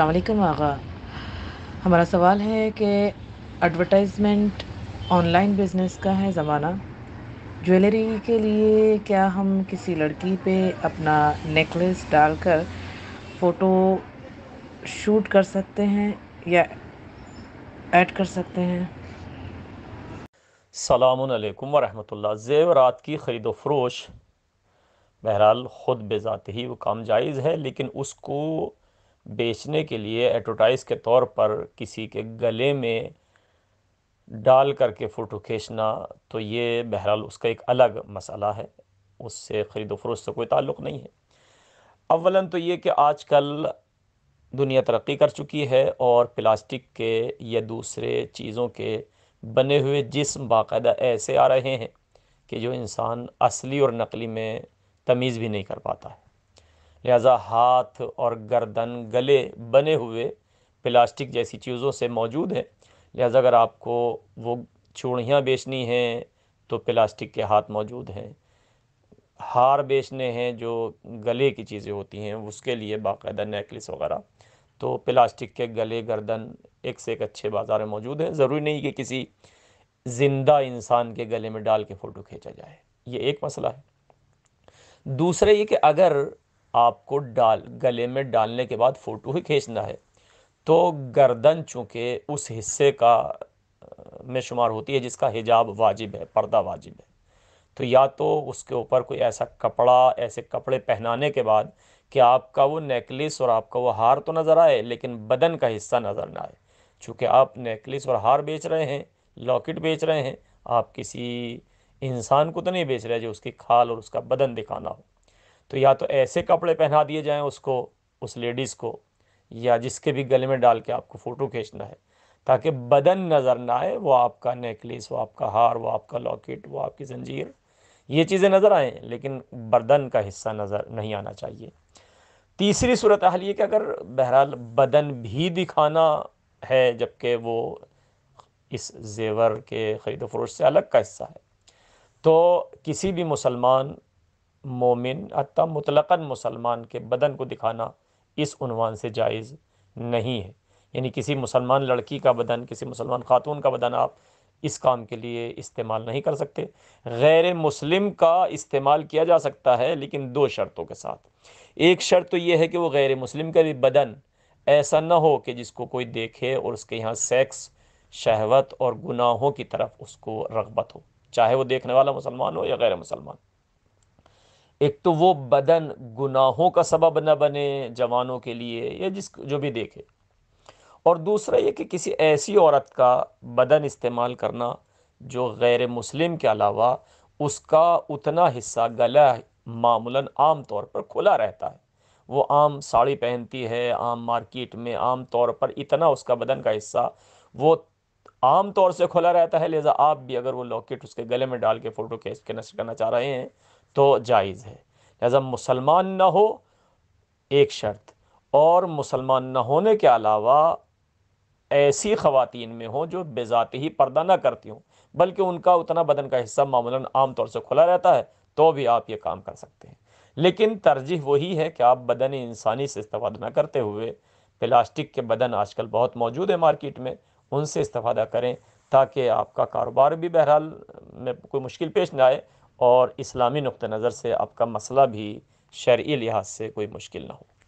السلام علیکم. آغا ہمارا سوال ہے کہ ایڈورٹائزمنٹ آن لائن بزنس کا ہے زمانہ. جویلری کے لیے کیا ہم کسی لڑکی پہ اپنا نیکلیس ڈال کر فوٹو شوٹ کر سکتے ہیں یا ایڈ کر سکتے ہیں؟ السلام علیکم ورحمۃ اللہ. زیورات کی خرید و فروش بہرحال خود بے ہی وہ کام جائز ہے، لیکن اس کو بیچنے کے لیے ایڈورٹائز کے طور پر کسی کے گلے میں ڈال کر کے فوٹو کھینچنا، تو یہ بہرحال اس کا ایک الگ مسئلہ ہے۔ اس سے خرید و فروش سے کوئی تعلق نہیں ہے۔ اولاً تو یہ کہ آج کل دنیا ترقی کر چکی ہے اور پلاسٹک کے یا دوسرے چیزوں کے بنے ہوئے جسم باقاعدہ ایسے آ رہے ہیں کہ جو انسان اصلی اور نقلی میں تمیز بھی نہیں کر پاتا ہے۔ لہٰذا ہاتھ اور گردن گلے بنے ہوئے پلاسٹک جیسی چیزوں سے موجود ہیں۔ لہٰذا اگر آپ کو وہ چوڑیاں بیچنی ہیں تو پلاسٹک کے ہاتھ موجود ہیں۔ ہار بیچنے ہیں جو گلے کی چیزیں ہوتی ہیں، اس کے لیے باقاعدہ نیکلس وغیرہ۔ تو پلاسٹک کے گلے، گردن ایک سے ایک اچھے بازار میں موجود ہیں۔ ضروری نہیں کہ کسی زندہ انسان کے گلے میں ڈال کے فوٹو کھینچا جائے۔ یہ ایک مسئلہ ہے۔ دوسرے یہ کہ اگر آپ کو ڈال، گلے میں ڈالنے کے بعد فوٹو ہی کھینچنا ہے۔ تو گردن چونکہ اس حصے کا میں شمار ہوتی ہے جس کا حجاب واجب ہے، پردہ واجب ہے۔ تو یا تو اس کے اوپر کوئی ایسا کپڑا، ایسے کپڑے پہنانے کے بعد کہ آپ کا وہ نیکلس اور آپ کا وہ ہار تو نظر آئے، لیکن بدن کا حصہ نظر نہ آئے۔ چونکہ آپ نیکلس اور ہار بیچ رہے ہیں، لاکٹ بیچ رہے ہیں، آپ کسی انسان کو تو نہیں بیچ رہے جو اس کی کھال اور اس کا بدن دکھانا ہو۔ تو یا تو ایسے کپڑے پہنا دیے جائیں اس کو، اس لیڈیز کو، یا جس کے بھی گلے میں ڈال کے آپ کو فوٹو کھینچنا ہے، تاکہ بدن نظر نہ آئے، وہ آپ کا نیکلیس، وہ آپ کا ہار، وہ آپ کا لاکٹ، وہ آپ کی زنجیر، یہ چیزیں نظر آئیں، لیکن بدن کا حصہ نظر نہیں آنا چاہیے۔ تیسری صورت حال یہ کہ اگر بہرحال بدن بھی دکھانا ہے جبکہ وہ اس زیور کے خرید و فروش سے الگ کا حصہ ہے، تو کسی بھی مسلمان مومن حتیٰ مطلقاً مسلمان کے بدن کو دکھانا اس عنوان سے جائز نہیں ہے۔ یعنی کسی مسلمان لڑکی کا بدن، کسی مسلمان خاتون کا بدن آپ اس کام کے لیے استعمال نہیں کر سکتے۔ غیر مسلم کا استعمال کیا جا سکتا ہے، لیکن دو شرطوں کے ساتھ۔ ایک شرط تو یہ ہے کہ وہ غیر مسلم کا بھی بدن ایسا نہ ہو کہ جس کو کوئی دیکھے اور اس کے یہاں سیکس، شہوت اور گناہوں کی طرف اس کو رغبت ہو، چاہے وہ دیکھنے والا مسلمان ہو یا غیر مسلمان۔ ایک تو وہ بدن گناہوں کا سبب نہ بنے جوانوں کے لیے یا جس جو بھی دیکھے۔ اور دوسرا یہ کہ کسی ایسی عورت کا بدن استعمال کرنا جو غیر مسلم کے علاوہ اس کا اتنا حصہ گلا معمولاً عام طور پر کھلا رہتا ہے۔ وہ عام ساڑی پہنتی ہے، عام مارکیٹ میں عام طور پر اتنا اس کا بدن کا حصہ وہ عام طور سے کھلا رہتا ہے۔ لہٰذا آپ بھی اگر وہ لاکٹ اس کے گلے میں ڈال کے فوٹو کھینچ کے نشر کرنا چاہ رہے ہیں تو جائز ہے۔ لہذا مسلمان نہ ہو ایک شرط، اور مسلمان نہ ہونے کے علاوہ ایسی خواتین میں ہوں جو بے ذاتی ہی پردہ نہ کرتی ہوں، بلکہ ان کا اتنا بدن کا حصہ معمولاً عام طور سے کھلا رہتا ہے تو بھی آپ یہ کام کر سکتے ہیں۔ لیکن ترجیح وہی ہے کہ آپ بدن انسانی سے استفادہ نہ کرتے ہوئے پلاسٹک کے بدن آج کل بہت موجود ہے مارکیٹ میں، ان سے استفادہ کریں تاکہ آپ کا کاروبار بھی بہرحال میں کوئی مشکل پیش نہ آئے۔ اور اسلامی نقطہ نظر سے آپ کا مسئلہ بھی شرعی لحاظ سے کوئی مشکل نہ ہو۔